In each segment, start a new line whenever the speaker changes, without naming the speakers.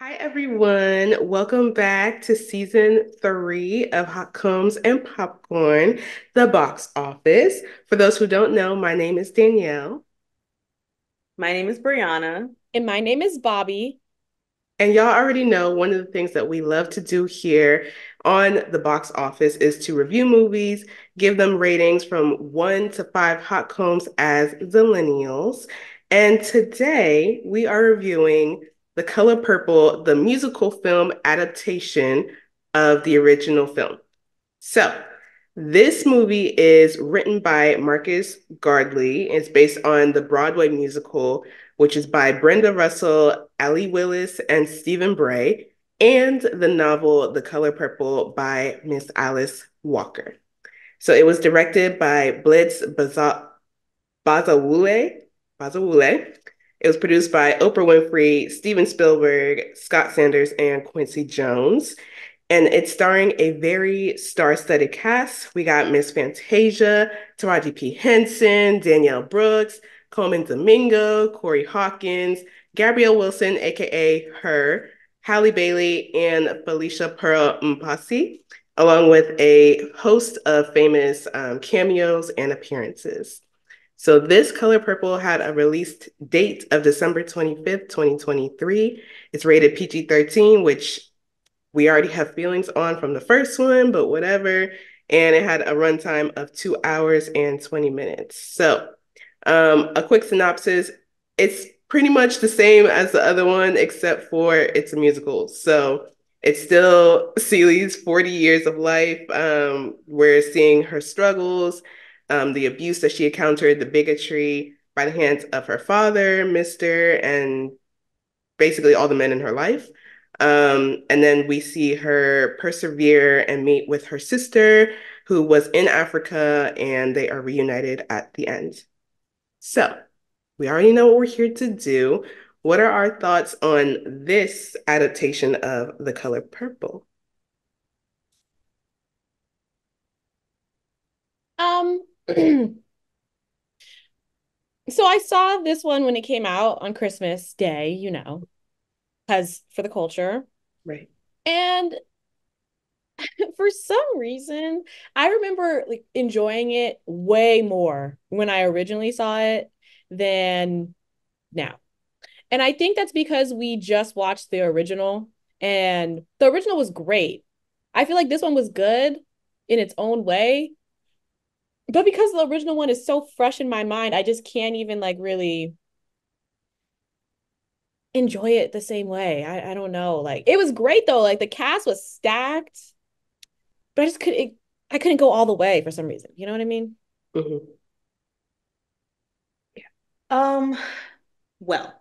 Hi, everyone. Welcome back to season three of Hot Combs and Popcorn, the box office. For those who don't know, my name is Danielle.
My name is Brianna.
And my name is Bobby.
And y'all already know one of the things that we love to do here on the box office is to review movies, give them ratings from one to five hot combs as zillennials. And today we are reviewing the Color Purple, the musical film adaptation of the original film. So, this movie is written by Marcus Gardley. It's based on the Broadway musical, which is by Brenda Russell, Allee Willis, and Stephen Bray, and the novel The Color Purple by Miss Alice Walker. So it was directed by Blitz Bazawule, Bazawule, it was produced by Oprah Winfrey, Steven Spielberg, Scott Sanders, and Quincy Jones. And it's starring a very star-studded cast. We got Miss Fantasia, Taraji P. Henson, Danielle Brooks, Colman Domingo, Corey Hawkins, Gabrielle Wilson, aka Her, Halle Bailey, and Felicia Pearl Mpasi, along with a host of famous um, cameos and appearances. So this color purple had a released date of December 25th, 2023. It's rated PG-13, which we already have feelings on from the first one, but whatever. And it had a runtime of two hours and 20 minutes. So um, a quick synopsis. It's pretty much the same as the other one, except for it's a musical. So it's still Celie's 40 years of life. Um, we're seeing her struggles um, the abuse that she encountered, the bigotry by the hands of her father, Mr., and basically all the men in her life. Um, and then we see her persevere and meet with her sister, who was in Africa, and they are reunited at the end. So, we already know what we're here to do. What are our thoughts on this adaptation of The Color Purple?
Um, so I saw this one when it came out on Christmas Day, you know, because for the culture.
Right.
And for some reason, I remember like enjoying it way more when I originally saw it than now. And I think that's because we just watched the original and the original was great. I feel like this one was good in its own way, but because the original one is so fresh in my mind, I just can't even like really enjoy it the same way. I, I don't know. Like it was great though. Like the cast was stacked, but I just couldn't I couldn't go all the way for some reason. You know what I mean?
Mm-hmm.
Yeah. Um, well,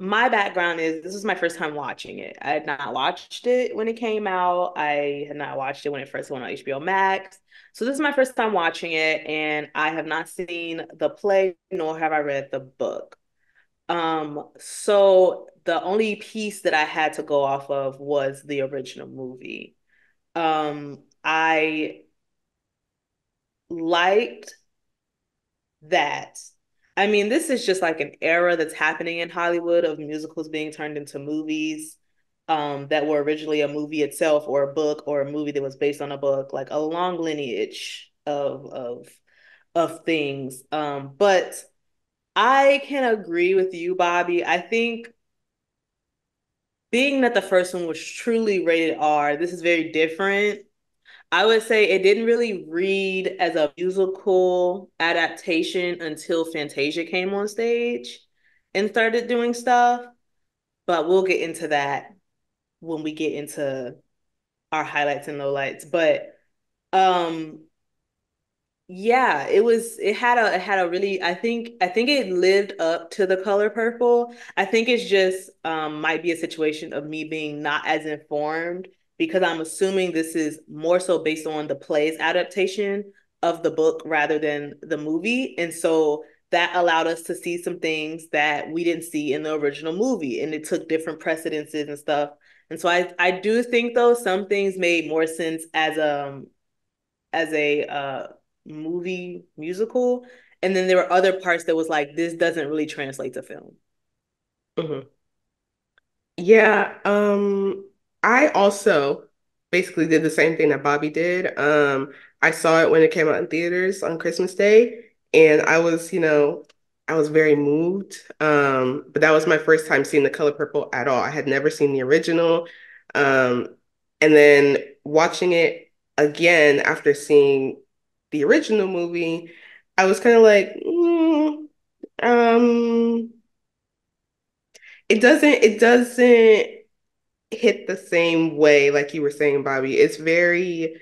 my background is this is my first time watching it. I had not watched it when it came out. I had not watched it when it first went on HBO Max. So this is my first time watching it, and I have not seen the play nor have I read the book. Um, so the only piece that I had to go off of was the original movie. Um, I liked that I mean, this is just like an era that's happening in Hollywood of musicals being turned into movies um, that were originally a movie itself or a book or a movie that was based on a book, like a long lineage of of of things. Um, but I can agree with you, Bobby. I think being that the first one was truly rated R, this is very different I would say it didn't really read as a musical adaptation until Fantasia came on stage and started doing stuff. But we'll get into that when we get into our highlights and lowlights. But um yeah, it was it had a it had a really I think I think it lived up to the color purple. I think it's just um might be a situation of me being not as informed because I'm assuming this is more so based on the play's adaptation of the book rather than the movie. And so that allowed us to see some things that we didn't see in the original movie and it took different precedences and stuff. And so I I do think though some things made more sense as a as a uh movie musical and then there were other parts that was like this doesn't really translate to film.
Mm-hmm. Yeah, um, I also basically did the same thing that Bobby did. Um, I saw it when it came out in theaters on Christmas Day, and I was, you know, I was very moved. Um, but that was my first time seeing The Color Purple at all. I had never seen the original. Um, and then watching it again after seeing the original movie, I was kind of like, mm, um, it doesn't, it doesn't hit the same way like you were saying, Bobby. It's very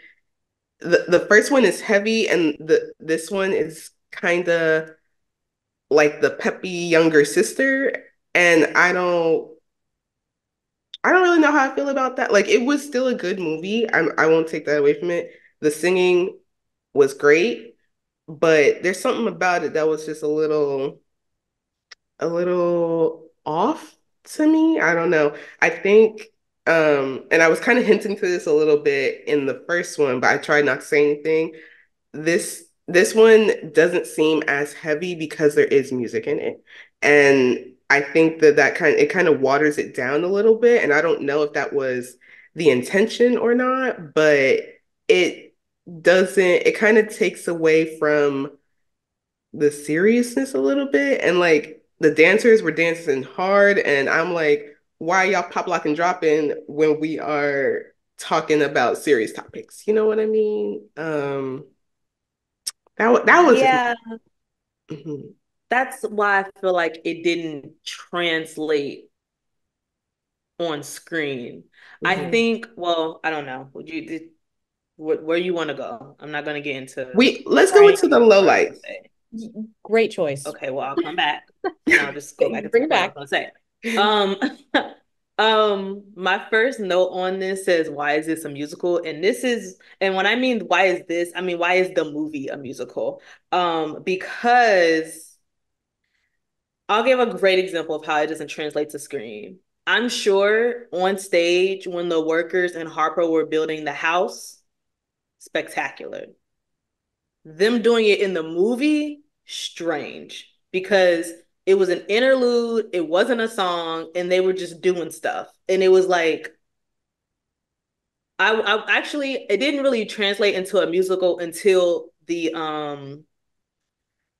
the, the first one is heavy and the this one is kind of like the peppy younger sister and I don't I don't really know how I feel about that. Like it was still a good movie. I I won't take that away from it. The singing was great, but there's something about it that was just a little a little off to me. I don't know. I think um and I was kind of hinting to this a little bit in the first one, but I tried not to say anything. This this one doesn't seem as heavy because there is music in it. And I think that that kind it kind of waters it down a little bit and I don't know if that was the intention or not, but it doesn't it kind of takes away from the seriousness a little bit and like the dancers were dancing hard and I'm like why y'all pop lock and dropping when we are talking about serious topics you know what I mean um that that was
yeah mm-hmm. that's why I feel like it didn't translate on screen mm-hmm. I think well I don't know would you where, where you want to go I'm not going to get into
we let's go into the low lights
Great choice.
Okay, well, I'll come back. I'll just go back and bring it back. Um, um, my first note on this says, "Why is this a musical?" And this is, and when I mean why is this, I mean why is the movie a musical? Um, because I'll give a great example of how it doesn't translate to screen. I'm sure on stage when the workers and Harper were building the house, spectacular them doing it in the movie strange because it was an interlude it wasn't a song and they were just doing stuff. And it was like I, I actually it didn't really translate into a musical until the um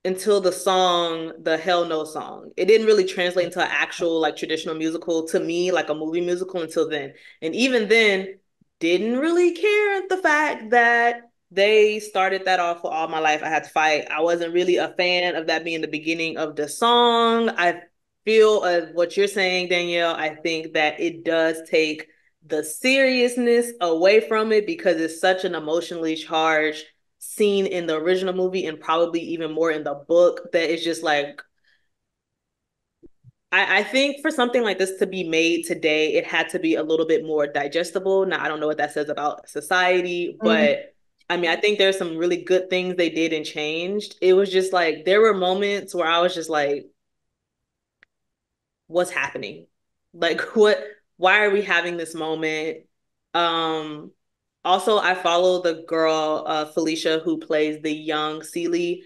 until the song the hell no song. It didn't really translate into an actual like traditional musical to me like a movie musical until then. And even then didn't really care the fact that they started that off for all my life. I had to fight. I wasn't really a fan of that being the beginning of the song. I feel uh, what you're saying, Danielle. I think that it does take the seriousness away from it because it's such an emotionally charged scene in the original movie and probably even more in the book that is just like I, I think for something like this to be made today, it had to be a little bit more digestible. Now I don't know what that says about society, mm-hmm. I mean, I think there's some really good things they did and changed. It was just like there were moments where I was just like, what's happening? Like what why are we having this moment? Um also I follow the girl uh Felicia who plays the young Celie.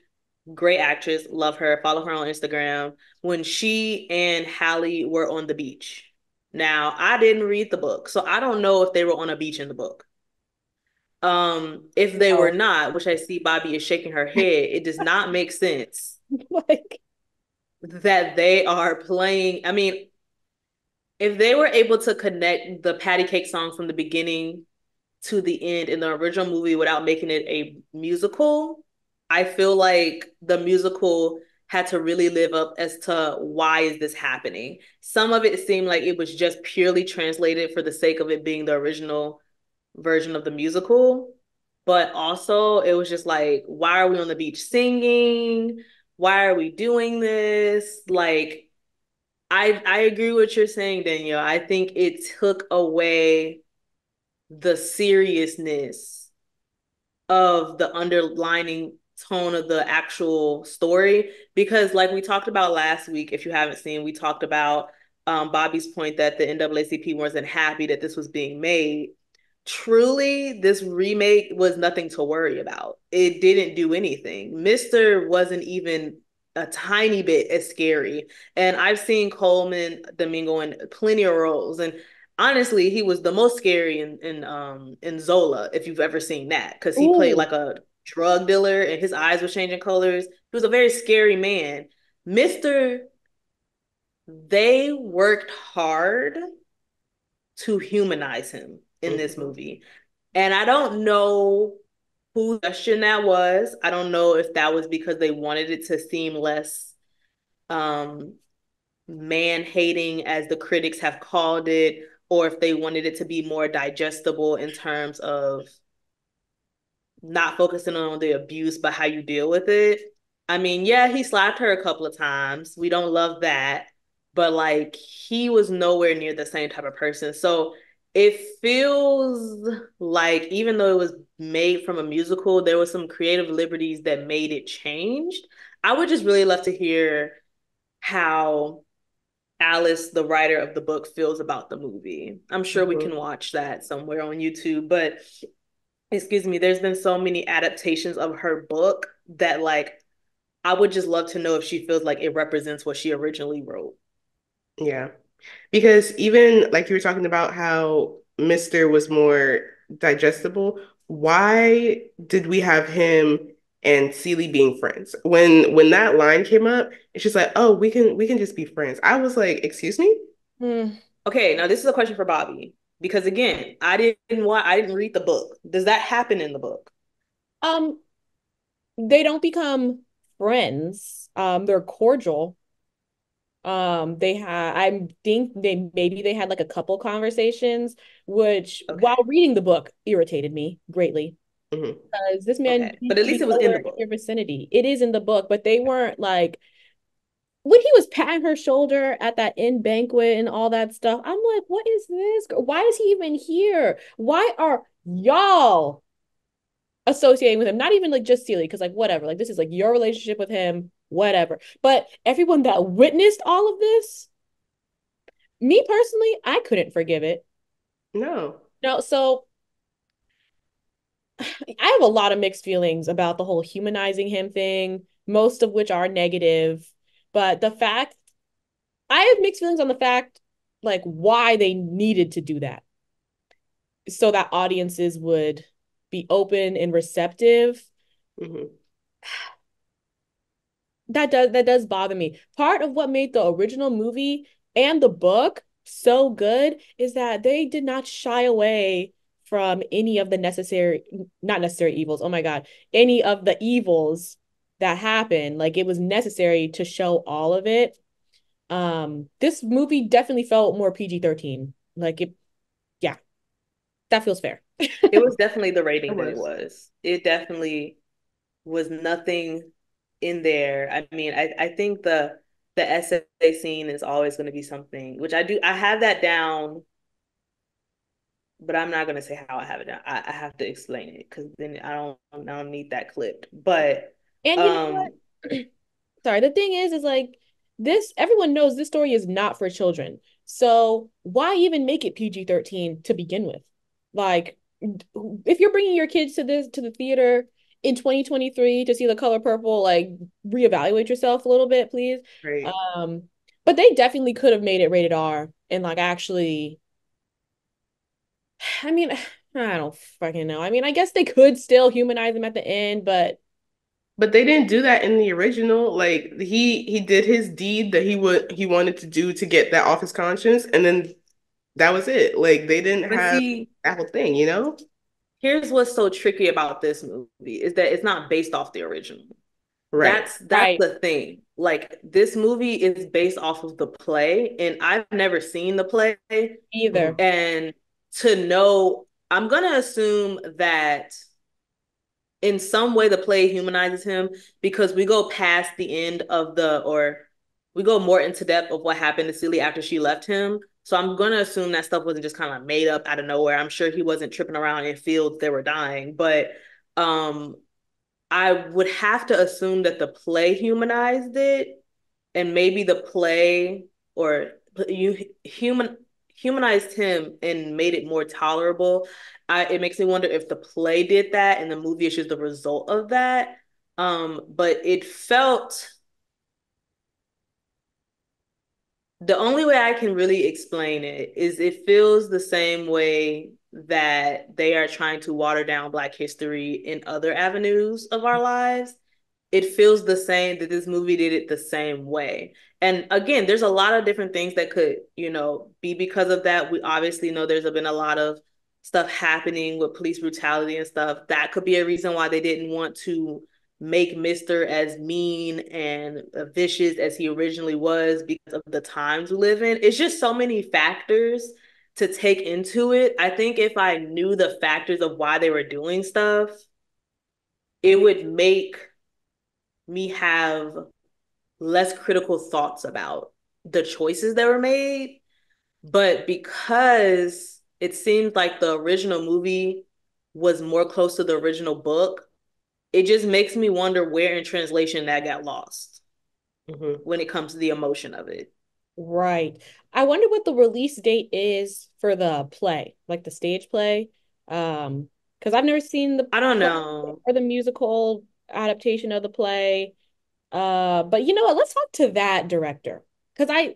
Great actress, love her. Follow her on Instagram. When she and Halle were on the beach. Now, I didn't read the book, so I don't know if they were on a beach in the book. Um, if they oh. were not, which I see Bobby is shaking her head, it does not make sense. like that they are playing. I mean, if they were able to connect the patty cake song from the beginning to the end in the original movie without making it a musical, I feel like the musical had to really live up as to why is this happening. Some of it seemed like it was just purely translated for the sake of it being the original version of the musical. But also, it was just like, why are we on the beach singing? Why are we doing this? Like, I I agree with what you're saying, Danielle. I think it took away the seriousness of the underlining tone of the actual story because like we talked about last week if you haven't seen we talked about um, bobby's point that the naacp wasn't happy that this was being made truly this remake was nothing to worry about. It didn't do anything. Mister wasn't even a tiny bit as scary. And I've seen Colman Domingo in plenty of roles. And honestly, he was the most scary in in um in Zola, if you've ever seen that, because he Ooh. played like a drug dealer and his eyes were changing colors. He was a very scary man. Mr. They worked hard to humanize him in mm-hmm. this movie. And I don't know who question that was. I don't know if that was because they wanted it to seem less um man hating as the critics have called it or if they wanted it to be more digestible in terms of not focusing on the abuse but how you deal with it. I mean, yeah, he slapped her a couple of times. We don't love that. But like he was nowhere near the same type of person. So it feels like even though it was made from a musical, there was some creative liberties that made it changed. I would just really love to hear how Alice, the writer of the book, feels about the movie. I'm sure mm-hmm. we can watch that somewhere on YouTube, but excuse me, there's been so many adaptations of her book that like I would just love to know if she feels like it represents what she originally wrote.
Yeah. Because even like you were talking about how Mr. was more digestible, why did we have him and Celie being friends? When when that line came up, it's just like, oh, we can we can just be friends. I was like, excuse me?
Mm. Okay, now this is a question for Bobby. Because again, I didn't want I didn't read the book. Does that happen in the book?
Um they don't become friends. Um they're cordial um they had i think they maybe they had like a couple conversations which okay. while reading the book irritated me greatly mm-hmm. because this man okay.
but at least it was in the book.
your vicinity it is in the book but they weren't like when he was patting her shoulder at that end banquet and all that stuff i'm like what is this why is he even here why are y'all associating with him not even like just Celie because like whatever like this is like your relationship with him whatever. But everyone that witnessed all of this, me personally, I couldn't forgive it.
No.
No, so I have a lot of mixed feelings about the whole humanizing him thing, most of which are negative. But the fact, I have mixed feelings on the fact, like, why they needed to do that. So that audiences would be open and receptive. Mm-hmm that does that does bother me. Part of what made the original movie and the book so good is that they did not shy away from any of the necessary not necessary evils. Oh my god, any of the evils that happened. Like it was necessary to show all of it. Um this movie definitely felt more PG-13. Like it yeah. That feels fair.
it was definitely the rating it that it was. It definitely was nothing in there. I mean, I, I think the the essay scene is always going to be something which I do. I have that down, but I'm not going to say how I have it down. I, I have to explain it because then I don't I don't need that clipped. But
and you um, know what? sorry, the thing is, is like this. Everyone knows this story is not for children. So why even make it PG thirteen to begin with? Like, if you're bringing your kids to this to the theater in 2023 to see the color purple like reevaluate yourself a little bit please.
Right.
um but they definitely could have made it rated r and like actually i mean i don't fucking know. I mean i guess they could still humanize him at the end but
but they didn't do that in the original. Like he he did his deed that he would he wanted to do to get that off his conscience and then that was it. Like they didn't but have see, that whole thing you know
here's what's so tricky about this movie is that it's not based off the original. Right. That's that's right. the thing. Like this movie is based off of the play, and I've never seen the play
either.
And to know, I'm gonna assume that in some way the play humanizes him because we go past the end of the or we go more into depth of what happened to Celie after she left him. So I'm gonna assume that stuff wasn't just kind of made up out of nowhere. I'm sure he wasn't tripping around in fields that were dying, but um I would have to assume that the play humanized it, and maybe the play or you human humanized him and made it more tolerable. I, it makes me wonder if the play did that and the movie is just the result of that. Um, but it felt The only way I can really explain it is it feels the same way that they are trying to water down Black history in other avenues of our lives. It feels the same that this movie did it the same way. And again, there's a lot of different things that could, you know, be because of that. We obviously know there's been a lot of stuff happening with police brutality and stuff. That could be a reason why they didn't want to make Mister as mean and vicious as he originally was because of the times we live in. It's just so many factors to take into it. I think if I knew the factors of why they were doing stuff, it would make me have less critical thoughts about the choices that were made. But because it seemed like the original movie was more close to the original book, it just makes me wonder where in translation that got lost mm-hmm. when it comes to the emotion of it.
Right. I wonder what the release date is for the play, like the stage play. Um, because I've never seen the
I don't know
or the musical adaptation of the play. Uh, but you know what? Let's talk to that director because I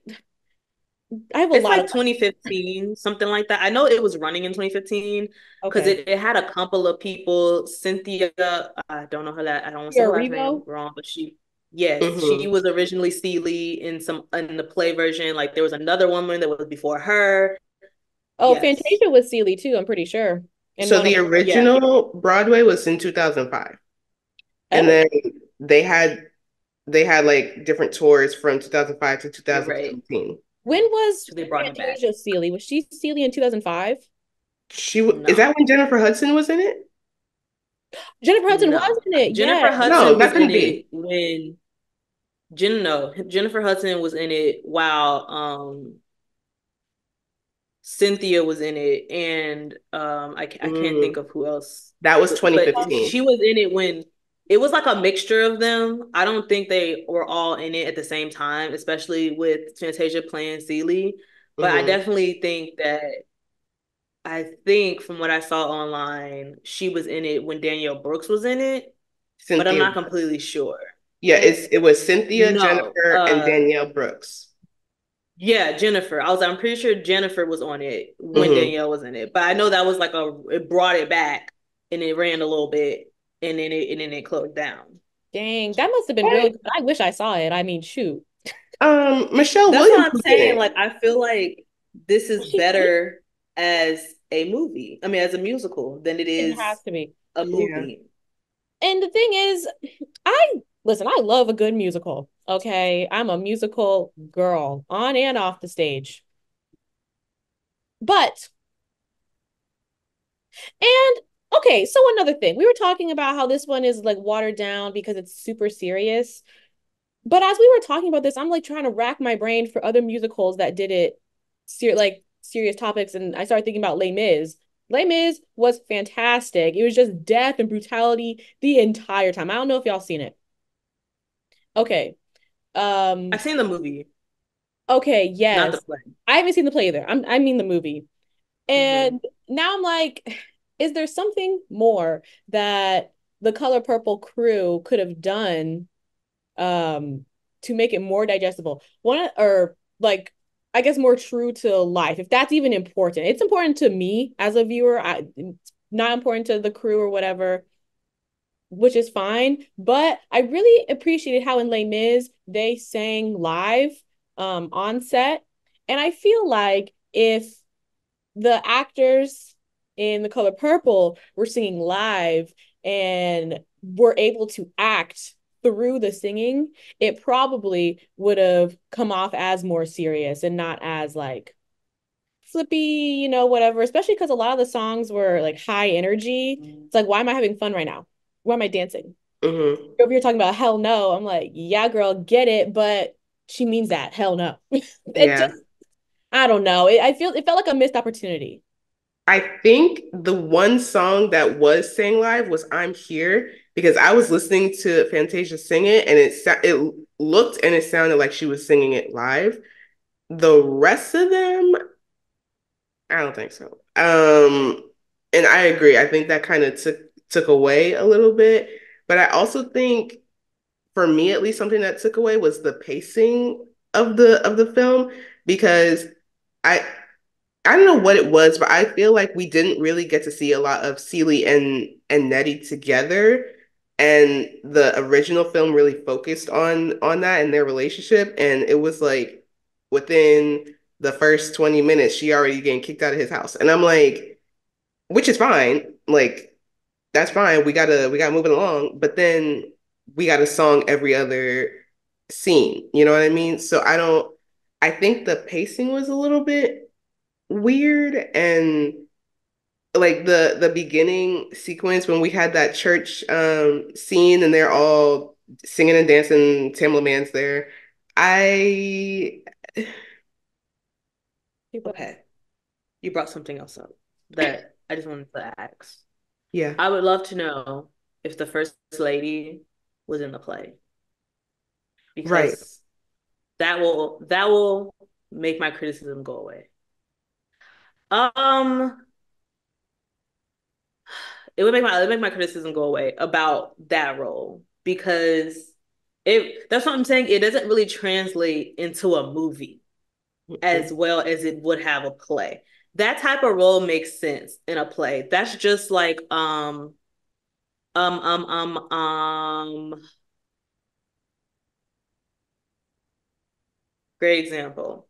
I have a
it's
lot
like of 2015, something like that. I know it was running in 2015 because okay. it, it had a couple of people. Cynthia, I don't know her that I don't want to say her last name wrong, but she yes, mm-hmm. she was originally Celie in some in the play version. Like there was another woman that was before her.
Oh, yes. Fantasia was Celie too, I'm pretty sure.
And so the original yeah. Broadway was in 2005. Oh. And then they had they had like different tours from 2005 to 2017. Right.
When was they brought Fantasia Celie? Was she Celie in 2005?
She no. is that when Jennifer Hudson was in it?
Jennifer Hudson no. was in it.
Jennifer
yes.
Hudson no, was in be. it when Jen no Jennifer Hudson was in it while um Cynthia was in it and um I, I can't mm. think of who else.
That was 2015.
she was in it when it was like a mixture of them. I don't think they were all in it at the same time, especially with Fantasia playing Celie. But mm-hmm. I definitely think that I think from what I saw online, she was in it when Danielle Brooks was in it. Cynthia. But I'm not completely sure.
Yeah, it's it was Cynthia, no, Jennifer, uh, and Danielle Brooks.
Yeah, Jennifer. I was I'm pretty sure Jennifer was on it when mm-hmm. Danielle was in it. But I know that was like a it brought it back and it ran a little bit and then it and then it closed down.
Dang, that must have been really good. I wish I saw it. I mean, shoot.
Um, Michelle
That's Williams what I'm saying. Like, I feel like this is better as a movie. I mean, as a musical than it is.
It has to be
a movie.
Yeah. And the thing is, I listen. I love a good musical. Okay, I'm a musical girl on and off the stage. But and Okay, so another thing. We were talking about how this one is like watered down because it's super serious. But as we were talking about this, I'm like trying to rack my brain for other musicals that did it ser- like serious topics and I started thinking about Les Mis. Les Mis was fantastic. It was just death and brutality the entire time. I don't know if y'all seen it. Okay. Um
I've seen the movie.
Okay, yes. I haven't seen the play either. I'm I mean the movie. Mm-hmm. And mm-hmm. now I'm like is there something more that the color purple crew could have done um to make it more digestible? One or like i guess more true to life if that's even important. It's important to me as a viewer. I, not important to the crew or whatever which is fine but i really appreciated how in les mis they sang live um on set. And i feel like if the actors in The Color Purple were singing live and were able to act through the singing, it probably would have come off as more serious and not as like flippy, you know, whatever. Especially because a lot of the songs were like high energy. It's like, why am I having fun right now? Why am I dancing? Mm-hmm. Over here talking about hell no. I'm like, yeah, girl, get it, but she means that hell no. it yeah. just, I don't know. It, I feel it felt like a missed opportunity.
I think the one song that was sang live was "I'm Here" because I was listening to Fantasia sing it, and it it looked and it sounded like she was singing it live. The rest of them, I don't think so. Um, and I agree. I think that kind of took took away a little bit, but I also think, for me at least, something that took away was the pacing of the of the film because I I don't know what it was, but I feel like we didn't really get to see a lot of Celie and and Nettie together. And the original film really focused on on that and their relationship. And it was like within the first 20 minutes, she already getting kicked out of his house. And I'm like, which is fine. Like, that's fine. We gotta we gotta move it along. But then we got a song every other scene. You know what I mean? So I don't I think the pacing was a little bit weird and like the the beginning sequence when we had that church um scene and they're all singing and dancing Tamela Mann's there. I
okay. You brought something else up that I just wanted to ask.
Yeah.
I would love to know if the first lady was in the play.
Because right.
that will that will make my criticism go away. Um it would make my it would make my criticism go away about that role because it that's what I'm saying. It doesn't really translate into a movie mm-hmm. as well as it would have a play. That type of role makes sense in a play. That's just like um um um um um great example.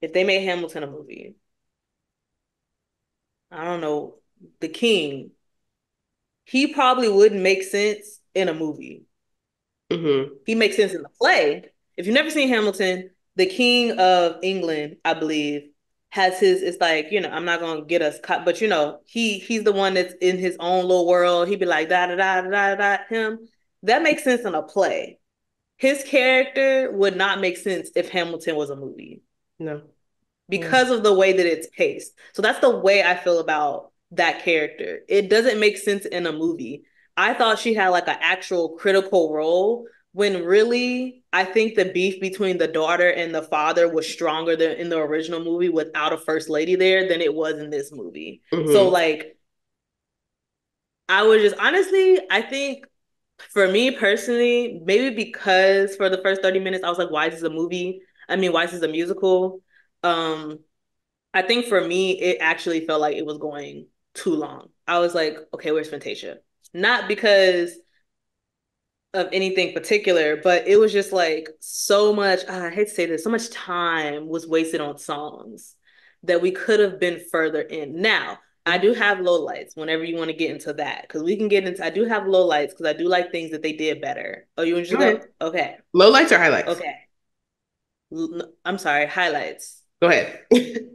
If they made Hamilton a movie, I don't know, the king, he probably wouldn't make sense in a movie.
Mm-hmm.
He makes sense in the play. If you've never seen Hamilton, the king of England, I believe, has his it's like you know i'm not gonna get us cut but you know he he's the one that's in his own little world he'd be like da da da da da da him that makes sense in a play his character would not make sense if hamilton was a movie
no
because of the way that it's paced. So that's the way I feel about that character. It doesn't make sense in a movie. I thought she had like an actual critical role when really I think the beef between the daughter and the father was stronger than in the original movie without a first lady there than it was in this movie. Mm-hmm. So like I was just honestly, I think for me personally, maybe because for the first 30 minutes I was like, why is this a movie? I mean, why is this a musical? Um I think for me it actually felt like it was going too long. I was like, okay, where's Fantasia? Not because of anything particular, but it was just like so much, ah, I hate to say this, so much time was wasted on songs that we could have been further in. Now, I do have low lights whenever you want to get into that because we can get into. I do have low lights because I do like things that they did better. Oh, you want to go? Okay.
Low lights or highlights?
Okay. I'm sorry, highlights.
Go ahead.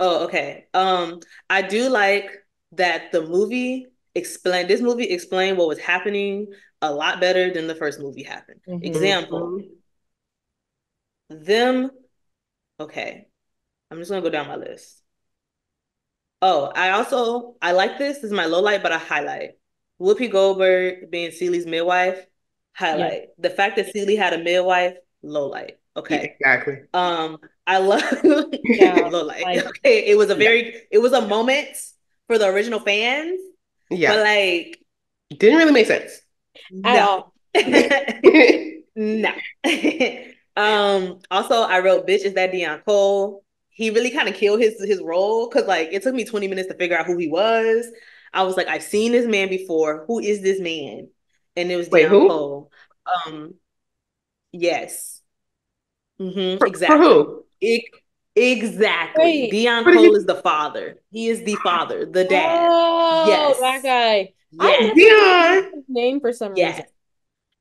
oh, okay. Um, I do like that the movie explained this movie explained what was happening a lot better than the first movie happened. Mm-hmm. Example. Them okay. I'm just gonna go down my list. Oh, I also I like this. This is my low light, but I highlight. Whoopi Goldberg being Celie's midwife, highlight. Yeah. The fact that Celie had a midwife, low light. Okay.
Yeah, exactly.
Um, I love yeah, like, okay, it was a very it was a moment for the original fans.
Yeah.
But like
didn't really make sense.
At no. all. no. um, also I wrote bitch is that Deon Cole. He really kind of killed his his role because like it took me 20 minutes to figure out who he was. I was like, I've seen this man before. Who is this man? And it was Wait, Deon who? Cole. Um yes. Mm-hmm,
for, exactly. For who?
It, exactly. Wait, Deon Cole is the father. He is the father, the dad.
Oh, yes. that guy.
Yes. Deon.
name for some yes. reason.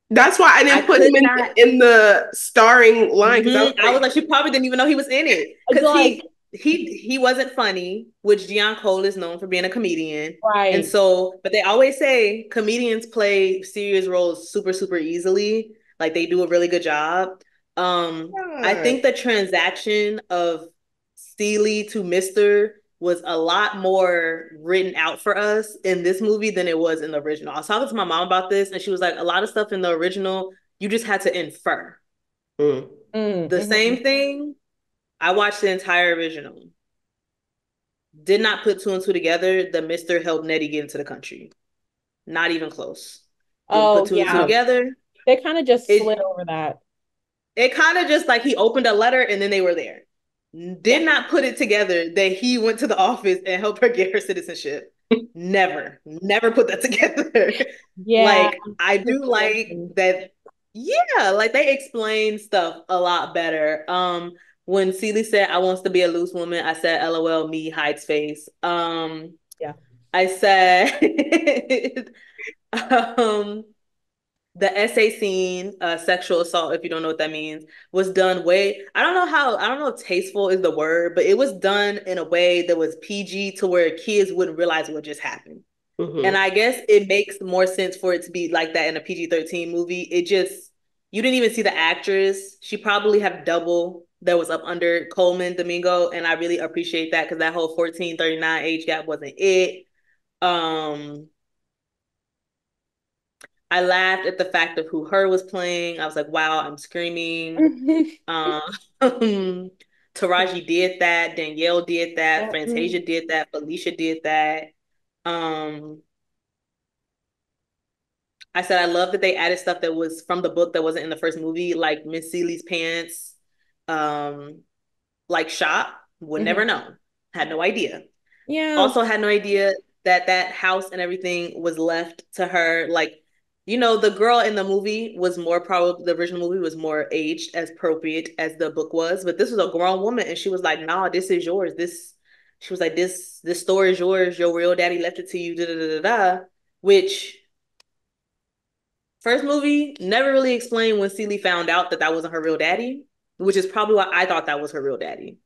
That's why I didn't I put him in, not... in the starring line.
Mm-hmm. I, was like, I was like, she probably didn't even know he was in it because like, he he he wasn't funny, which Deon Cole is known for being a comedian,
right?
And so, but they always say comedians play serious roles super super easily, like they do a really good job. Um, I think the transaction of Celie to Mister was a lot more written out for us in this movie than it was in the original. I was talking to my mom about this, and she was like, a lot of stuff in the original, you just had to infer.
Mm.
Mm. The mm-hmm. same thing, I watched the entire original. Did not put two and two together. The Mister helped Nettie get into the country. Not even close.
Didn't oh, put two yeah.
and two together.
They kind of just slid over that.
It kind of just like he opened a letter and then they were there. Did not put it together that he went to the office and helped her get her citizenship. never, never put that together. Yeah. Like I do like that. Yeah, like they explain stuff a lot better. Um, when Celie said I wants to be a loose woman, I said LOL me hides face. Um
yeah.
I said um the essay scene, uh, sexual assault, if you don't know what that means, was done way. I don't know how. I don't know if tasteful is the word, but it was done in a way that was PG to where kids wouldn't realize what just happened. Mm-hmm. And I guess it makes more sense for it to be like that in a PG thirteen movie. It just you didn't even see the actress. She probably have double that was up under Colman Domingo, and I really appreciate that because that whole fourteen thirty nine age gap wasn't it. Um, I laughed at the fact of who her was playing. I was like, wow, I'm screaming. um, Taraji did that. Danielle did that. Fantasia did that. Felicia did that. Um, I said I love that they added stuff that was from the book that wasn't in the first movie, like Miss Celie's pants, um, like shop. Would mm-hmm. never know. Had no idea.
Yeah.
Also had no idea that that house and everything was left to her. Like you know, the girl in the movie was more probably the original movie was more aged as appropriate as the book was, but this was a grown woman and she was like, "Nah, this is yours. This." She was like, "This this story is yours. Your real daddy left it to you." Da da da da da. Which first movie never really explained when Celie found out that that wasn't her real daddy, which is probably why I thought that was her real daddy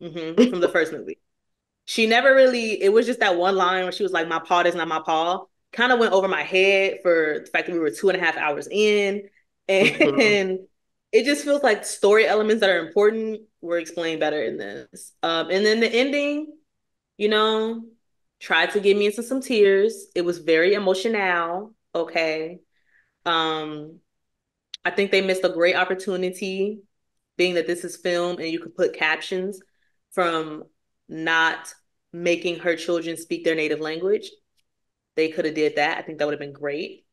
mm-hmm, from the first movie. She never really. It was just that one line where she was like, "My paw is not my paw." Kind of went over my head for the fact that we were two and a half hours in. And mm-hmm. it just feels like story elements that are important were explained better in this. Um, and then the ending, you know, tried to get me into some tears. It was very emotional. Okay. Um, I think they missed a great opportunity, being that this is film and you could put captions from not making her children speak their native language they could have did that. I think that would have been great.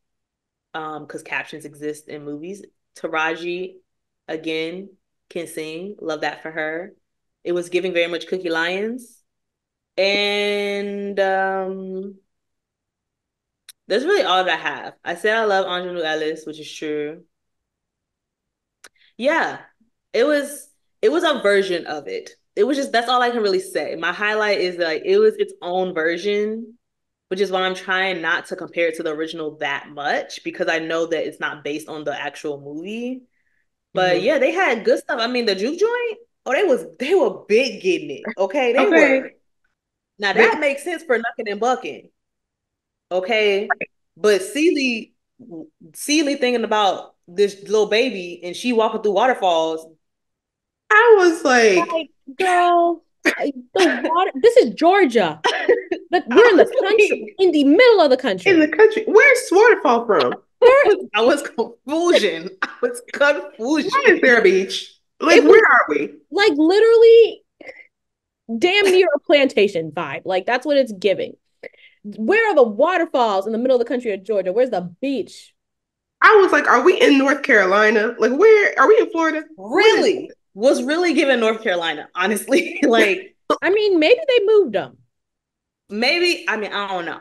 Um, because captions exist in movies. Taraji, again, can sing. Love that for her. It was giving very much Cookie Lyons. And um that's really all that I have. I said I love Aunjanue Ellis, which is true. Yeah, it was it was a version of it. It was just that's all I can really say. My highlight is like it was its own version which is why I'm trying not to compare it to the original that much because I know that it's not based on the actual movie. But mm-hmm. yeah, they had good stuff. I mean, the juke joint, oh, they was they were big getting it. Okay, they okay. were. Now that makes sense for knucking and bucking. Okay, but Celie, Celie thinking about this little baby and she walking through waterfalls.
I was like, like
girl, the water. This is Georgia. But we're in the country, in the middle of the country.
In the country. Where's waterfall from?
I was confusion. I was confusion.
Why is there a beach? Like, where are we?
Like, literally, damn near a plantation vibe. Like, that's what it's giving. Where are the waterfalls in the middle of the country of Georgia? Where's the beach?
I was like, are we in North Carolina? Like, where are we in Florida?
Really? Was really given North Carolina, honestly. like,
I mean, maybe they moved them
maybe I mean I don't know.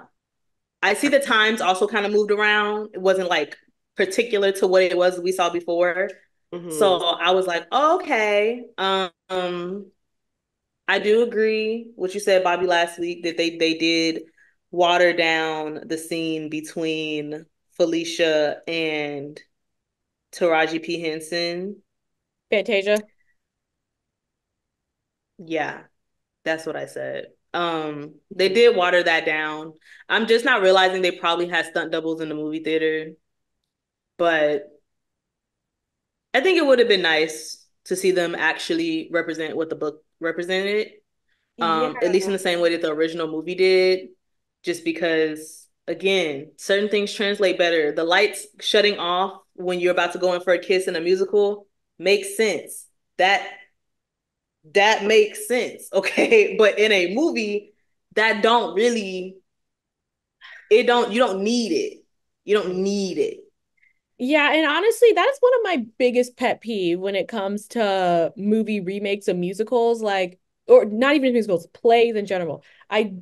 I see the times also kind of moved around. It wasn't like particular to what it was we saw before. Mm-hmm. So I was like, oh, okay. Um I do agree what you said, Bobby, last week that they they did water down the scene between Felicia and Taraji P. Henson.
Fantasia.
Yeah, that's what I said. Um, they did water that down. I'm just not realizing they probably had stunt doubles in the movie theater. But I think it would have been nice to see them actually represent what the book represented. Um, yeah. at least in the same way that the original movie did. Just because again, certain things translate better. The lights shutting off when you're about to go in for a kiss in a musical makes sense. That that makes sense okay but in a movie that don't really it don't you don't need it you don't need it
Yeah, and honestly, that's one of my biggest pet peeve when it comes to movie remakes of musicals, like or not even musicals, plays in general. I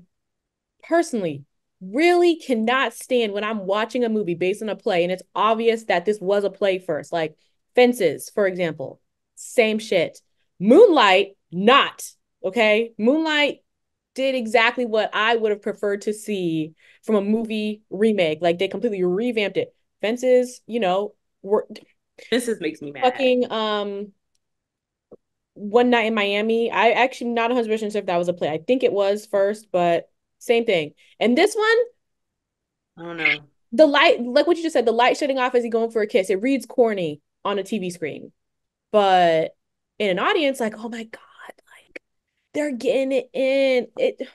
personally really cannot stand when I'm watching a movie based on a play and it's obvious that this was a play first. Like Fences, for example, same shit. Moonlight, not okay. Moonlight did exactly what I would have preferred to see from a movie remake. Like they completely revamped it. Fences, you know, were
Fences makes me mad.
fucking um one night in Miami. I actually not 100 percent sure if that was a play. I think it was first, but same thing. And this one,
I don't know.
The light, like what you just said, the light shutting off as he going for a kiss. It reads corny on a TV screen, but in an audience, like, oh my god, like they're getting it in. It.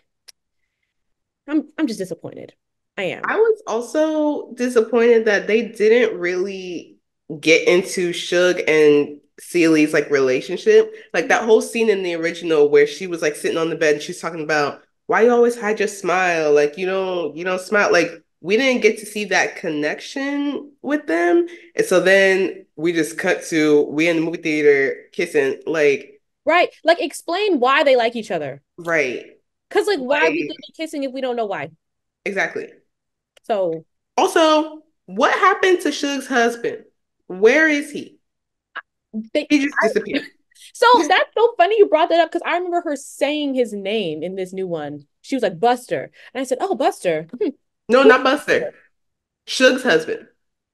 I'm I'm just disappointed. I am.
I was also disappointed that they didn't really get into Shug and Celie's like relationship. Like that mm-hmm. whole scene in the original where she was like sitting on the bed and she's talking about why you always hide your smile? Like you don't you don't smile. Like we didn't get to see that connection with them. And so then we just cut to we in the movie theater kissing. Like
Right. Like explain why they like each other.
Right.
Cause like why right. would they be kissing if we don't know why?
Exactly.
So
also, what happened to Shug's husband? Where is he? They, he just disappeared.
so that's so funny you brought that up because I remember her saying his name in this new one. She was like Buster, and I said, "Oh, Buster."
Hmm. No, not Buster. Shug's husband.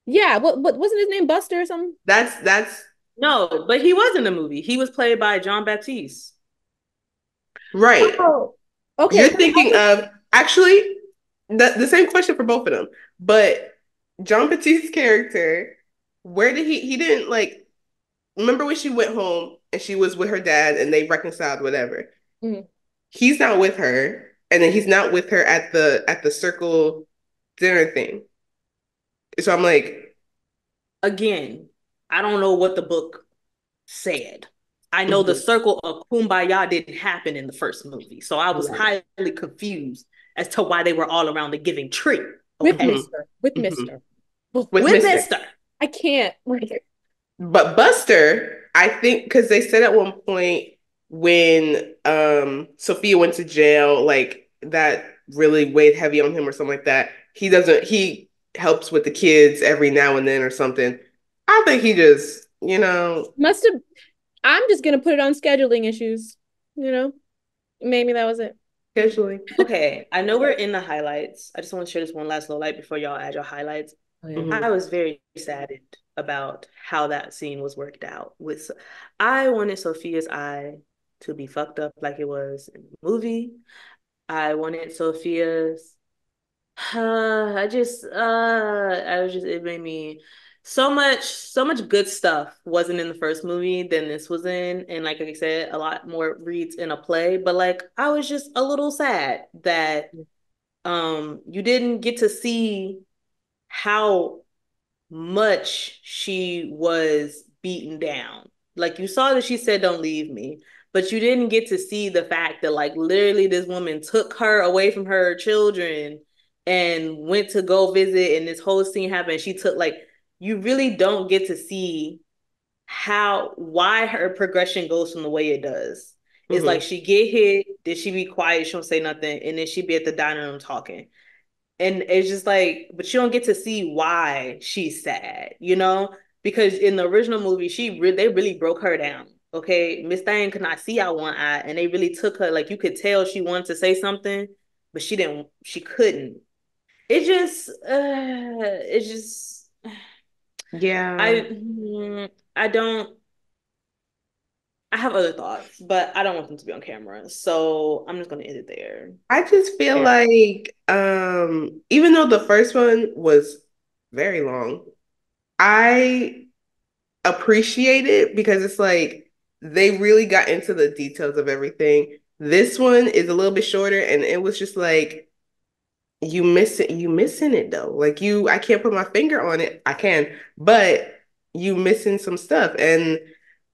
Yeah, what, what wasn't his name Buster or something?
That's that's
no, but he was in the movie. He was played by Jon Batiste.
Right. Oh, okay. You're thinking of actually the, the same question for both of them. But Jon Batiste's character, where did he he didn't like remember when she went home and she was with her dad and they reconciled whatever. Mm-hmm. He's not with her, and then he's not with her at the at the circle dinner thing. So I'm like,
again, I don't know what the book said. I know mm-hmm. the circle of kumbaya didn't happen in the first movie, so I was right. highly confused as to why they were all around the giving tree. Okay?
With Mister, with mm-hmm. Mister,
with, with Mister.
I can't.
But Buster, I think, because they said at one point when um Sofia went to jail, like that really weighed heavy on him or something like that. He doesn't. He helps with the kids every now and then or something. I think he just, you know,
must have. I'm just gonna put it on scheduling issues. You know, maybe that was it.
Scheduling.
okay, I know we're in the highlights. I just want to share this one last low light before y'all add your highlights. Oh, yeah. mm-hmm. I was very saddened about how that scene was worked out. With I wanted Sofia's eye to be fucked up like it was in the movie. I wanted Sofia's. Uh, I just, uh, I was just, it made me so much, so much good stuff wasn't in the first movie than this was in. And like I said, a lot more reads in a play. But like, I was just a little sad that um you didn't get to see how much she was beaten down. Like you saw that she said, Don't leave me. But you didn't get to see the fact that, like, literally, this woman took her away from her children and went to go visit, and this whole scene happened. She took, like, you really don't get to see how, why her progression goes from the way it does. It's mm-hmm. like she get hit, then she be quiet, she don't say nothing, and then she be at the dining room talking and it's just like but you don't get to see why she's sad you know because in the original movie she re- they really broke her down okay miss diane could not see out one eye and they really took her like you could tell she wanted to say something but she didn't she couldn't it just uh it's just
yeah
i i don't I have other thoughts, but I don't want them to be on camera. So I'm just gonna end it there.
I just feel yeah. like um even though the first one was very long, I appreciate it because it's like they really got into the details of everything. This one is a little bit shorter and it was just like you miss it you missing it though. Like you I can't put my finger on it. I can, but you missing some stuff and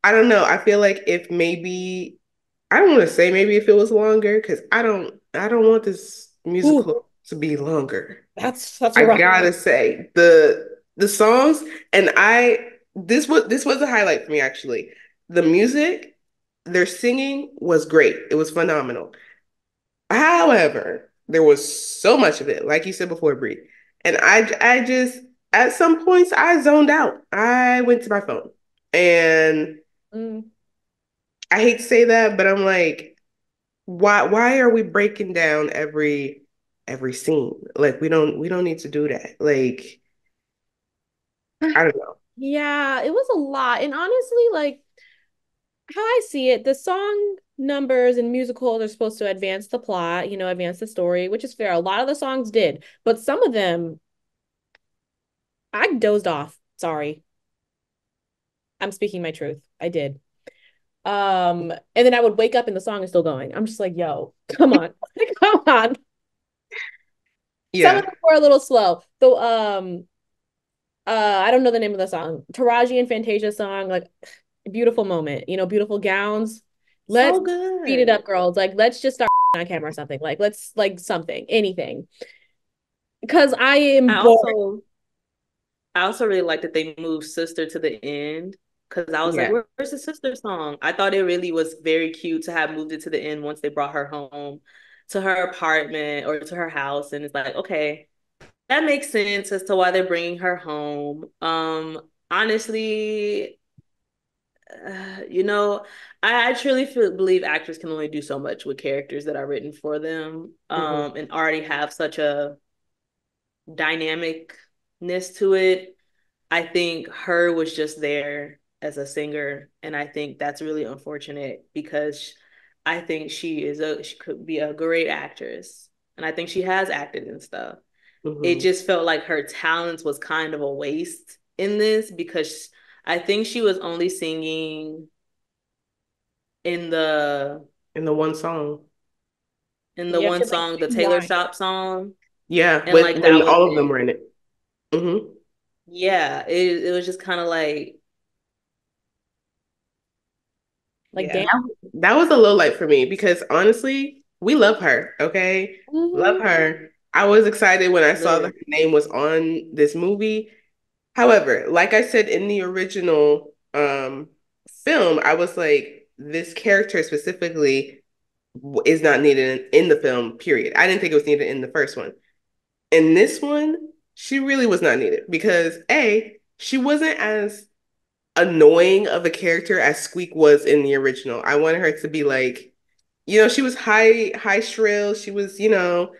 I don't know. I feel like if maybe I don't want to say maybe if it was longer because I don't I don't want this musical Ooh. to be longer.
That's that's
I gotta say the the songs, and I this was this was a highlight for me actually. The music, their singing was great. It was phenomenal. However, there was so much of it, like you said before, Brie, and I I just at some points I zoned out. I went to my phone, and mm. I hate to say that, but I'm like, why why are we breaking down every every scene? Like we don't we don't need to do that. Like I don't know.
Yeah, it was a lot. And honestly, like how I see it, the song numbers and musicals are supposed to advance the plot, you know, advance the story, which is fair. A lot of the songs did, but some of them I dozed off. Sorry. I'm speaking my truth. I did. Um, and then I would wake up and the song is still going. I'm just like, yo, come on. come on. Yeah. Some of them were a little slow. So um uh I don't know the name of the song. Taraji and Fantasia song, like beautiful moment, you know, beautiful gowns. Let's so speed it up, girls. Like, let's just start on camera or something. Like, let's like something, anything. Because I am
I also, I also really like that they moved sister to the end. Cause I was yeah. like, where's the sister song? I thought it really was very cute to have moved it to the end once they brought her home to her apartment or to her house. And it's like, okay, that makes sense as to why they're bringing her home. Um, honestly, uh, you know, I, I truly feel, believe actors can only do so much with characters that are written for them, mm-hmm. um, mm-hmm. and already have such a dynamicness to it. I think H.E.R. was just there as a singer, and I think that's really unfortunate because I think she is a she could be a great actress, and I think she has acted and stuff. Mm-hmm. It just felt like her talents was kind of a waste in this because I think she was only singing in the
in the one song.
In the yeah, one song, like, the Taylor Shop song.
Yeah, and with, like and all of them were in it. Mm-hmm.
Yeah, it it was just kind of like
like yeah. damn. That was a low light for me because honestly, we love her. Okay, mm-hmm. love her. I was excited when I saw that her name was on this movie. However, like I said in the original um, film, I was like, this character specifically is not needed in, in the film, period. I didn't think it was needed in the first one. In this one, she really was not needed because A, she wasn't as annoying of a character as Squeak was in the original. I wanted her to be like, you know, she was high, high shrill. She was, you know,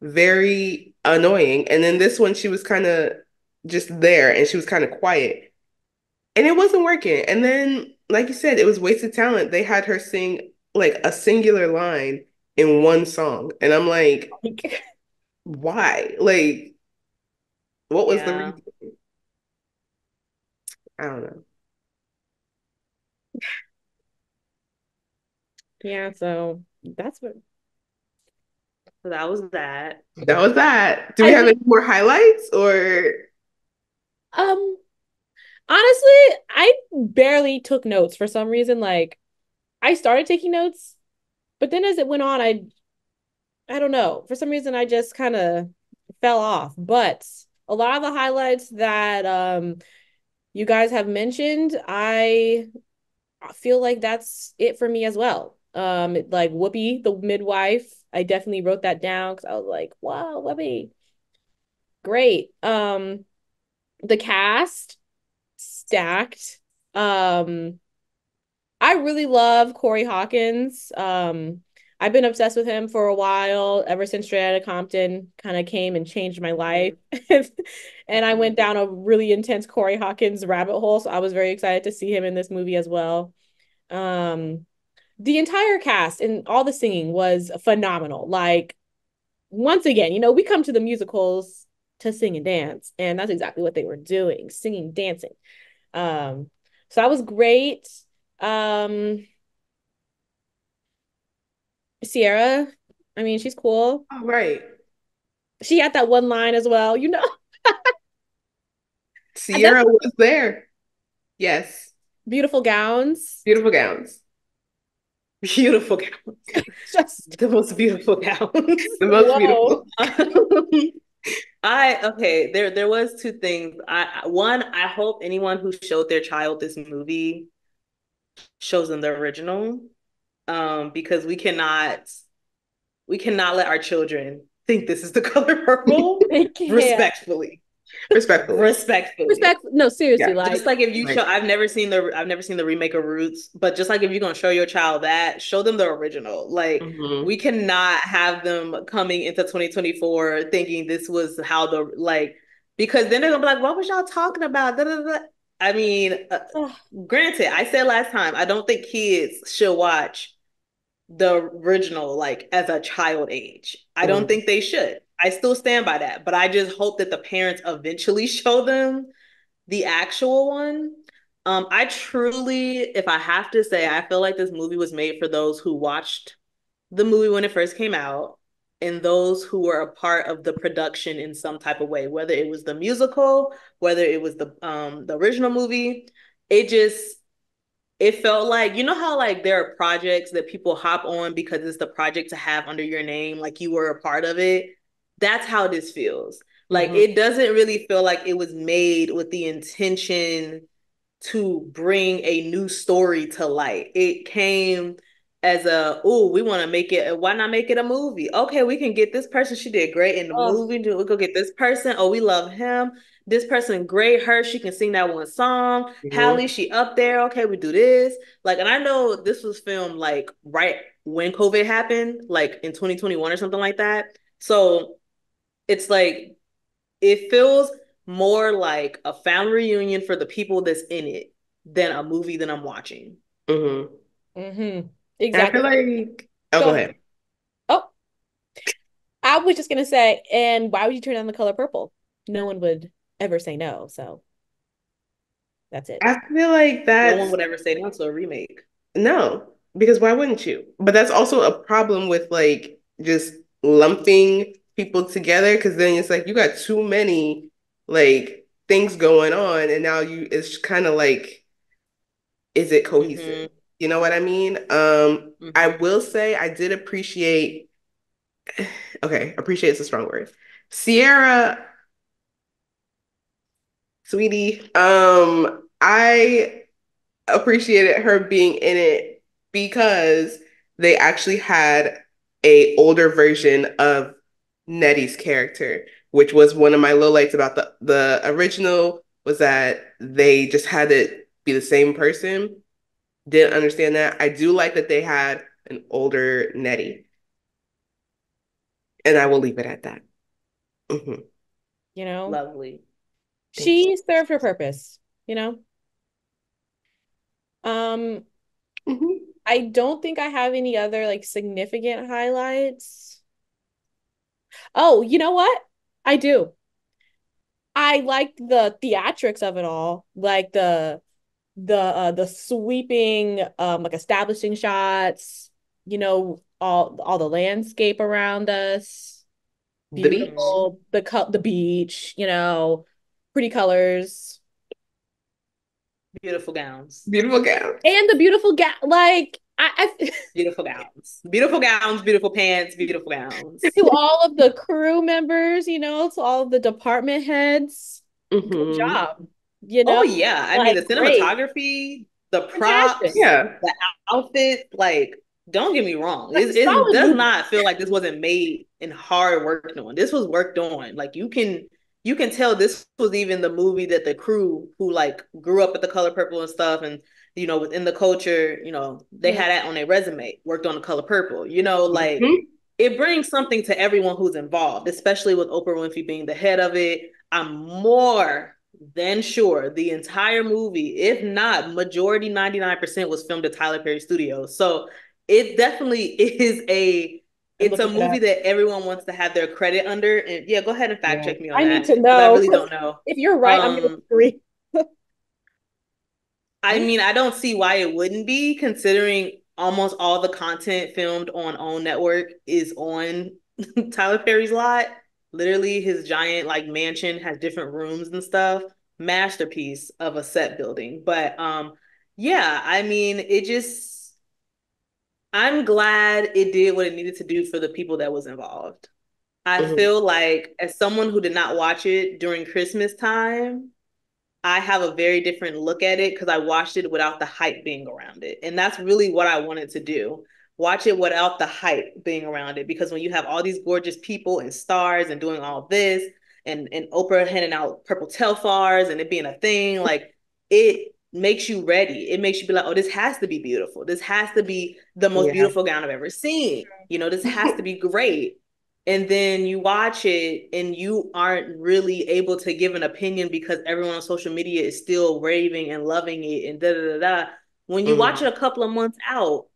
very annoying. And then this one, she was kind of just there and she was kind of quiet. And it wasn't working. And then, like you said, it was wasted talent. They had her sing like a singular line in one song. And I'm like, why? Like, what was yeah. the reason? I don't know.
Yeah, so that's what
so that was that.
That was that. Do we I have any more highlights or
um, honestly, I barely took notes for some reason. Like, I started taking notes, but then as it went on, I, I don't know. For some reason, I just kind of fell off. But a lot of the highlights that um you guys have mentioned, I feel like that's it for me as well. Um, like Whoopi, the midwife, I definitely wrote that down because I was like, wow, Whoopi, great. Um, the cast stacked. Um, I really love Corey Hawkins. Um, I've been obsessed with him for a while, ever since Straight Outta Compton kind of came and changed my life. and I went down a really intense Corey Hawkins rabbit hole. So I was very excited to see him in this movie as well. Um, the entire cast and all the singing was phenomenal. Like, once again, you know, we come to the musicals to sing and dance. And that's exactly what they were doing, singing, dancing. Um, so that was great. Um, Ciara, I mean, she's cool.
Oh, right.
She had that one line as well, you know.
Ciara was there. Yes.
Beautiful gowns.
Beautiful gowns.
Beautiful gowns. Just the most beautiful gowns.
the most Whoa. beautiful.
I okay, there there was two things. I one, I hope anyone who showed their child this movie shows them the original. Um, because we cannot we cannot let our children think this is the color purple respectfully.
Respectfully.
Respectfully.
Respect. No, seriously. Yeah.
Like, just like if you like, show, I've never seen the, I've never seen the remake of Roots, but just like if you're gonna show your child that, show them the original. Like mm-hmm. we cannot have them coming into 2024 thinking this was how the like, because then they're gonna be like, what was y'all talking about? Da, da, da. I mean, uh, granted, I said last time, I don't think kids should watch the original like as a child age. I don't mm. think they should. I still stand by that, but I just hope that the parents eventually show them the actual one. Um, I truly, if I have to say, I feel like this movie was made for those who watched the movie when it first came out and those who were a part of the production in some type of way, whether it was the musical, whether it was the um the original movie. It just it felt like you know how like there are projects that people hop on because it's the project to have under your name like you were a part of it that's how this feels. Like mm-hmm. it doesn't really feel like it was made with the intention to bring a new story to light. It came as a oh we want to make it why not make it a movie? Okay we can get this person she did great in the oh. movie we go get this person oh we love him. This person great her she can sing that one song. Mm-hmm. Halle she up there okay we do this. Like and I know this was filmed like right when COVID happened like in 2021 or something like that. So it's like it feels more like a family reunion for the people that's in it than a movie that I'm watching.
Mm-hmm. Mm-hmm. Exactly.
I feel like oh, go, go ahead.
Oh, I was just gonna say, and why would you turn on the color purple? No one would ever say no. So that's it.
I feel like that
no one would ever say no to a remake.
No, because why wouldn't you? But that's also a problem with like just lumping people together because then it's like you got too many like things going on, and now you it's kind of like, is it cohesive? Mm-hmm. You know what I mean? Um, mm-hmm. I will say I did appreciate. Okay, appreciate is a strong word. Ciara sweetie. Um, I appreciated her being in it because they actually had a older version of Nettie's character, which was one of my lowlights about the the original was that they just had to be the same person. Didn't understand that. I do like that they had an older Nettie. And I will leave it at that.
Mm-hmm. You know,
lovely
she served her purpose, you know? Um mm-hmm. I don't think I have any other like significant highlights. Oh, you know what? I do. I liked the theatrics of it all, like the the uh the sweeping um like establishing shots, you know, all all the landscape around us. Beautiful, the beach. the the beach, you know, pretty colors,
beautiful gowns,
beautiful gowns,
and the beautiful gown. Like I,
I beautiful gowns, beautiful gowns, beautiful pants, beautiful gowns.
to all of the crew members, you know, to all of the department heads. Mm-hmm. Good job. You know.
Oh yeah, I like, mean the cinematography, great. the props, yeah, the outfit, like. Don't get me wrong. It, it does not feel like this wasn't made and hard worked on. This was worked on. Like you can you can tell this was even the movie that the crew who like grew up with the color purple and stuff and you know within the culture you know they mm-hmm. had that on their resume worked on the color purple you know like mm-hmm. it brings something to everyone who's involved especially with oprah winfrey being the head of it i'm more than sure the entire movie if not majority 99% was filmed at tyler perry studios so it definitely is a it's a movie that. that. everyone wants to have their credit under. And yeah, go ahead and fact yeah. check me on
I
that.
I need to know. I
really don't know.
If you're right, um, I'm gonna agree.
I mean, I don't see why it wouldn't be, considering almost all the content filmed on OWN Network is on Tyler Perry's lot. Literally, his giant like mansion has different rooms and stuff. Masterpiece of a set building. But um, yeah, I mean, it just I'm glad it did what it needed to do for the people that was involved. I mm-hmm. feel like as someone who did not watch it during Christmas time, I have a very different look at it because I watched it without the hype being around it. And that's really what I wanted to do. Watch it without the hype being around it. Because when you have all these gorgeous people and stars and doing all this, and, and Oprah handing out purple telfars and it being a thing, like it makes you ready. It makes you be like, oh, this has to be beautiful. This has to be the most yeah. beautiful gown I've ever seen. You know, this has to be great. And then you watch it and you aren't really able to give an opinion because everyone on social media is still raving and loving it and da da da da. When you mm watch it a couple of months out,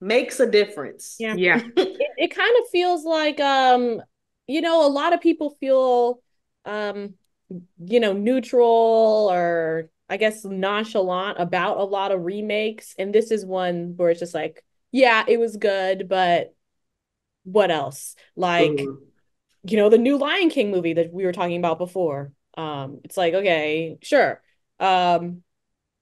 makes a difference.
Yeah. Yeah. it, it kind of feels like um, you know, a lot of people feel um, you know, neutral or I guess nonchalant about a lot of remakes. And this is one where it's just like, yeah, it was good, but what else? Like, mm-hmm. you know, the new Lion King movie that we were talking about before. Um, it's like, okay, sure. Um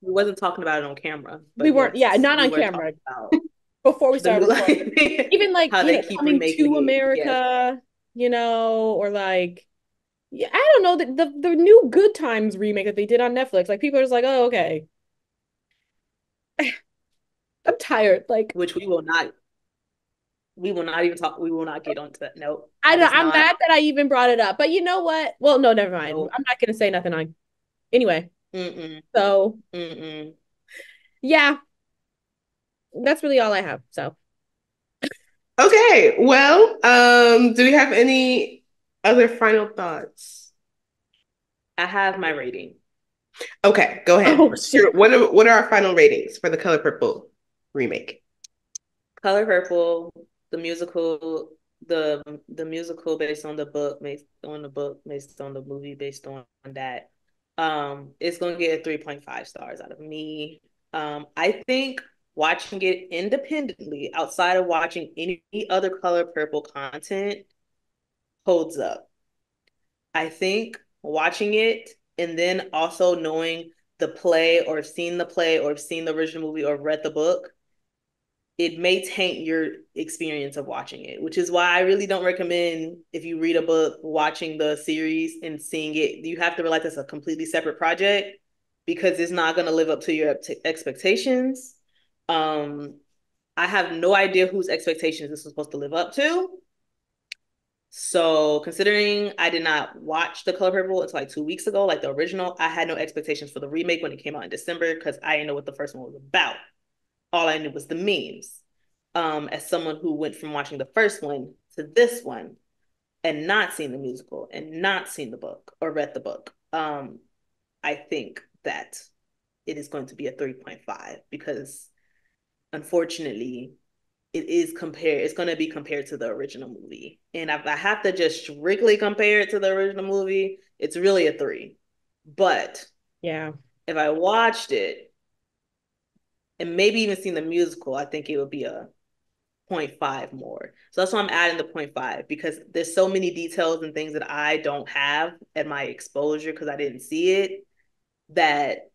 we wasn't talking about it on camera.
We weren't, yes, yeah, not on camera. Before we started Even like you know, coming to America, yes. you know, or like yeah, I don't know the, the the new Good Times remake that they did on Netflix. Like people are just like, oh, okay. I'm tired. Like
which we will not we will not even talk we will not get onto that. Nope.
I know I'm not... mad that I even brought it up. But you know what? Well, no, never mind. Nope. I'm not gonna say nothing on anyway. Mm-mm. So Mm-mm. yeah. That's really all I have. So
Okay. Well, um, do we have any other final thoughts?
I have my rating.
Okay, go ahead. Oh, what are what are our final ratings for the Color Purple remake?
Color Purple, the musical, the the musical based on the book, based on the book, based on the movie, based on that. Um, it's gonna get a three point five stars out of me. Um, I think watching it independently, outside of watching any other Color Purple content, holds up. I think watching it and then also knowing the play or seeing the play or seen the original movie or read the book, it may taint your experience of watching it, which is why I really don't recommend if you read a book, watching the series and seeing it. You have to realize that's a completely separate project because it's not going to live up to your expectations. Um, I have no idea whose expectations this was supposed to live up to. So considering I did not watch The Color Purple until like two weeks ago, like the original, I had no expectations for the remake when it came out in December because I didn't know what the first one was about. All I knew was the memes. Um, as someone who went from watching the first one to this one and not seen the musical and not seen the book or read the book, um, I think that it is going to be a 3.5 because unfortunately it is compared it's going to be compared to the original movie and if i have to just strictly compare it to the original movie it's really a three but
yeah
if i watched it and maybe even seen the musical i think it would be a 0.5 more so that's why i'm adding the 0.5 because there's so many details and things that i don't have at my exposure because i didn't see it that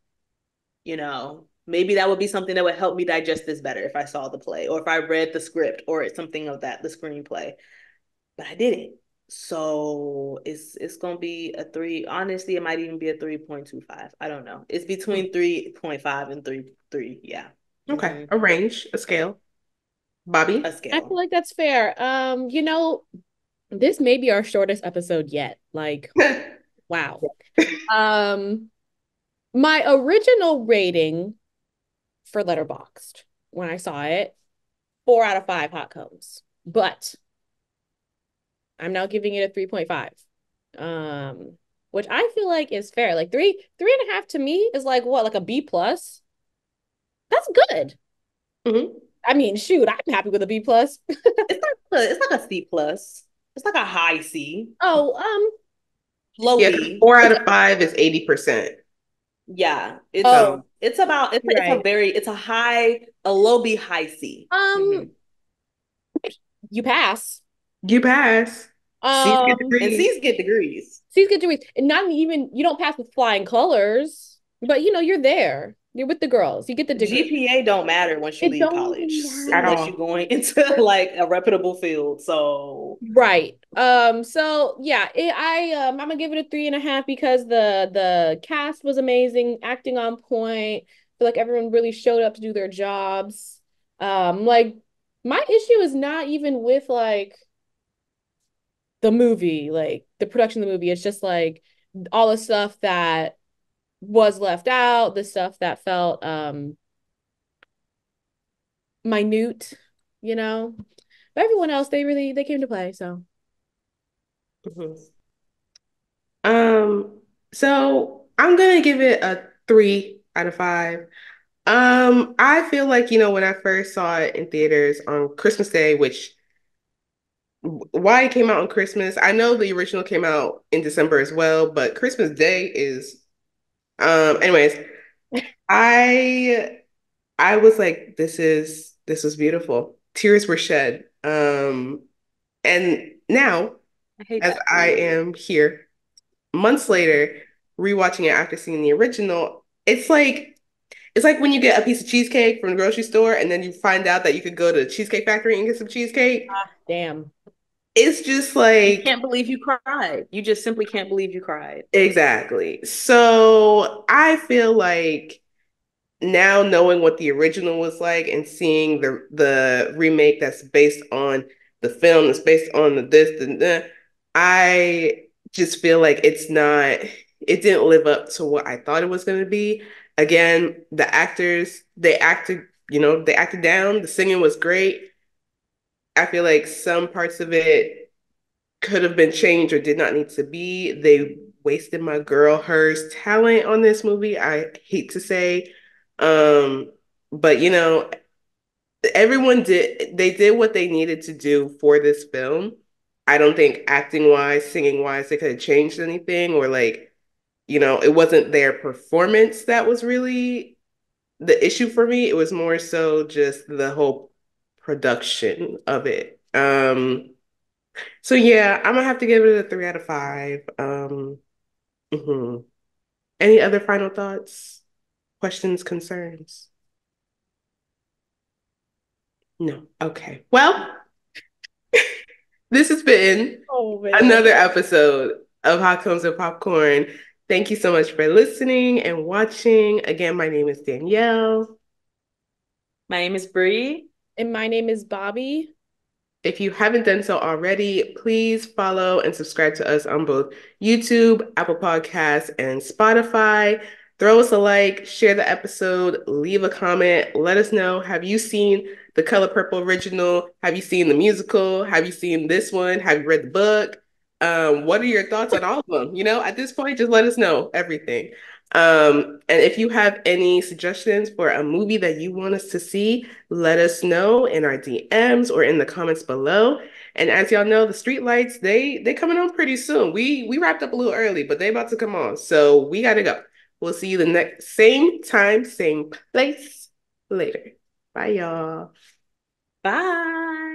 you know maybe that would be something that would help me digest this better if I saw the play or if I read the script or something of that, the screenplay. But I didn't. So it's it's gonna be a three. Honestly, it might even be a three point two five. I don't know. It's between three point five and three three. Yeah.
Okay. Mm-hmm. A range, a scale. Bobby,
a scale. I feel like that's fair. Um, you know, this may be our shortest episode yet. Like, wow. um, my original rating for Letterboxd when I saw it. Four out of five hot combs. But I'm now giving it a 3.5. Um, which I feel like is fair. Like three, three and a half to me is like what, like a B plus? That's good. Mm-hmm. I mean, shoot, I'm happy with a B plus.
it's not it's like a C plus. It's like a high C.
Oh, um,
low yeah, B. Four out of five is eighty percent.
Yeah, it's oh. it's about it's, right. it's a very it's a high a low B high C.
Um, mm-hmm. you pass.
You pass.
Um, and C's get degrees.
C's get degrees, and not even you don't pass with flying colors. But you know, you're there. You're with the girls. You get the degree.
GPA don't matter once you
It
leave college,
matter.
unless you're going into like a reputable field. So
Right. Um, so yeah, it, I um I'm gonna give it a three and a half because the the cast was amazing, acting on point. I feel like everyone really showed up to do their jobs. Um, like my issue is not even with like the movie, like the production of the movie. It's just like all the stuff that was left out, the stuff that felt um minute, you know. But everyone else, they really they came to play, so
Mhm. Um, so I'm gonna give it a three out of five. Um, I feel like, you know, when I first saw it in theaters on Christmas Day, which why it came out on Christmas, I know the original came out in December as well, but Christmas Day is um anyways, I I was like, this is this was beautiful. Tears were shed. Um, and now
I
as
that.
I am here months later, rewatching it after seeing the original, it's like it's like when you get a piece of cheesecake from the grocery store and then you find out that you could go to the Cheesecake Factory and get some cheesecake.
Damn.
It's just like You
can't believe you cried. You just simply can't believe you cried.
exactly. So I feel like now knowing what the original was like and seeing the the remake that's based on the film that's based on the this and that, I just feel like it's not it didn't live up to what I thought it was going to be. Again, the actors, they acted, you know, they acted down. The singing was great. I feel like some parts of it could have been changed or did not need to be. They wasted my girl H.E.R.'s talent on this movie. I hate to say. Um, but you know, everyone did they did what they needed to do for this film. I don't think acting wise, singing wise, they could have changed anything or like, you know, it wasn't their performance that was really the issue for me. It was more so just the whole production of it. Um, so yeah, I'm gonna have to give it a three out of five. Um, mhm. Any other final thoughts, questions, concerns? No. Okay. Well, this has been
Oh
another episode of Hot Combs and Popcorn. Thank you so much for listening and watching. Again, my name is Danielle.
My name is Bree.
And my name is Bobby.
If you haven't done so already, please follow and subscribe to us on both YouTube, Apple Podcasts, and Spotify. Throw us a like, share the episode, leave a comment, let us know. Have you seen the Color Purple original? Have you seen the musical? Have you seen this one? Have you read the book? Um, what are your thoughts on all of them? You know, at this point, just let us know everything. Um, and if you have any suggestions for a movie that you want us to see, let us know in our DMs or in the comments below. And as y'all know, the street lights, they they coming on pretty soon. We we wrapped up a little early, but they about to come on. So we gotta go. We'll see you the next same time, same place later. Bye y'all.
Bye.